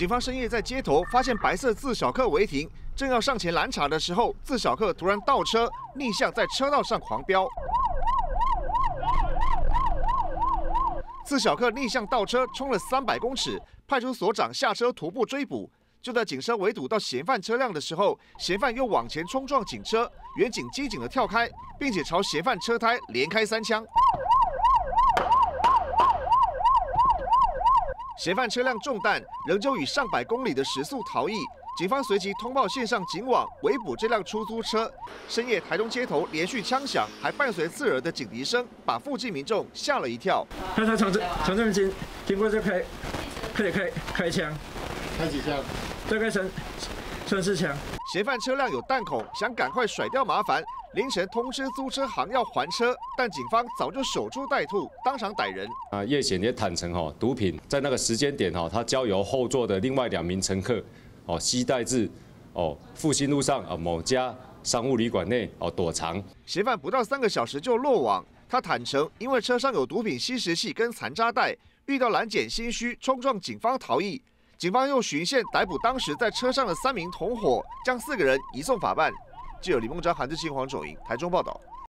警方深夜在街头发现白色自小客违停，正要上前拦查的时候，自小客突然倒车逆向在车道上狂飙。自小客逆向倒车冲了三百公尺，派出所长下车徒步追捕。就在警车围堵到嫌犯车辆的时候，嫌犯又往前冲撞警车，远警机警的跳开，并且朝嫌犯车胎连开三枪。嫌犯车辆中弹，仍旧以上百公里的时速逃逸。警方随即通报线上警网，围捕这辆出租车。深夜台东街头连续枪响，还伴随刺耳的警笛声，把附近民众吓了一跳。他他从这从这边经经过这开，开开开枪，开几枪？大概三三四枪。嫌犯车辆有弹孔，想赶快甩掉麻烦。凌晨通知租车行要还车，但警方早就守株待兔，当场逮人。啊，叶显也坦诚哈，毒品在那个时间点哈，他交由后座的另外两名乘客哦携带至哦复兴路上啊某家商务旅馆内哦躲藏。嫌犯不到三个小时就落网。他坦诚，因为车上有毒品吸食器跟残渣袋，遇到拦检心虚，冲撞警方逃逸。警方又循线逮捕当时在车上的三名同伙，将四个人移送法办。记者李梦章、韩志清、黄种莹台中报道。